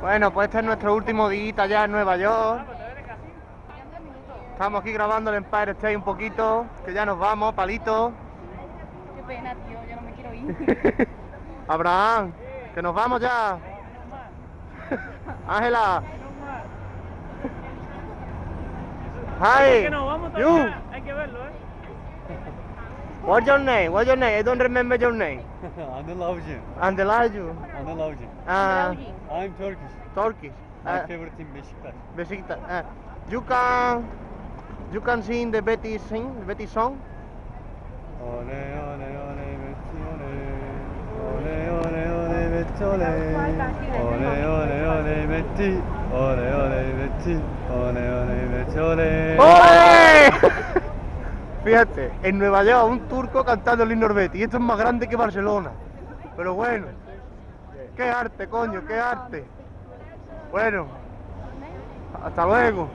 Bueno, pues este es nuestro último día ya en Nueva York. Estamos aquí grabando el Empire State un poquito, que ya nos vamos, palito. Qué pena, tío, yo no me quiero ir. Abraham, que nos vamos ya. Ángela. Hi. que nos vamos You. todavía. Hay que verlo, ¿eh? What's your name? What's your name? I don't remember your name. Anıl Avcı. Anıl Avcı. Uh, I'm Turkish. Turkish. My Uh, favorite team Beşiktaş. Besiktas. Uh, you can you can sing the Betty sing the Betty song. Ole ole ole Betty ole. Ole ole ole Betty ole. Ole ole ole Betty. Ole ole Betty. Ole ole Betty ole. ¡Ole! Fíjate, en Nueva York un turco cantando el himno. Y esto es más grande que Barcelona. Pero bueno, qué arte, coño, qué arte. Bueno, hasta luego.